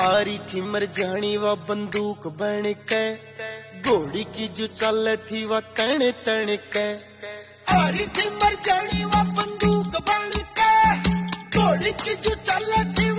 आ रही थी मर जानी वो बंदूक बन के घोड़ी की जो चल थी वह तण तण के आ रही थी मर जानी वो बंदूक बन के घोड़ी की जो चल थी